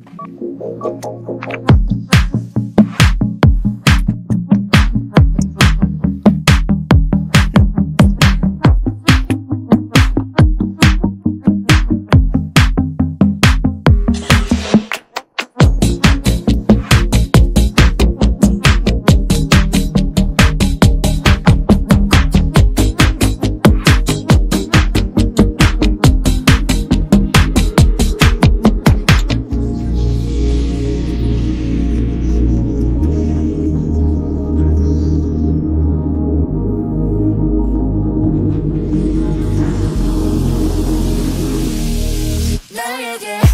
Thank you. yeah.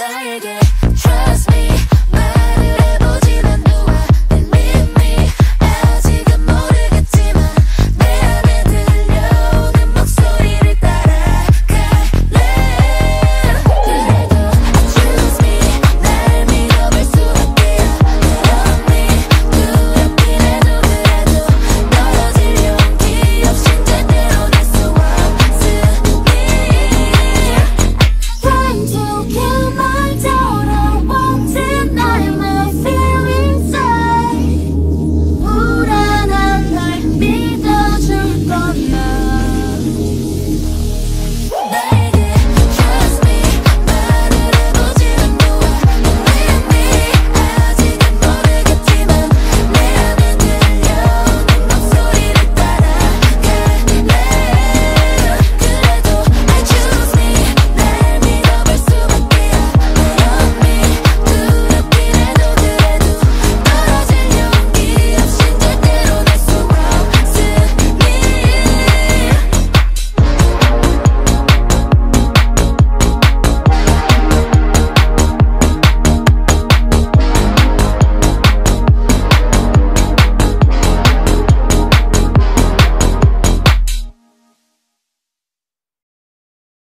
Like it.